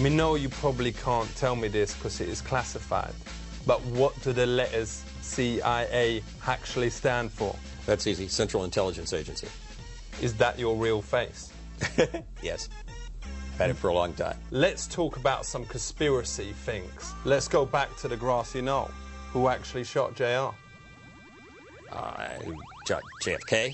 We know you probably can't tell me this because it is classified, but what do the letters CIA actually stand for? That's easy. Central Intelligence Agency. Is that your real face? Yes. Had it for a long time. Let's talk about some conspiracy things. Let's go back to the grassy knoll. Who actually shot JR? Uh, J- JFK.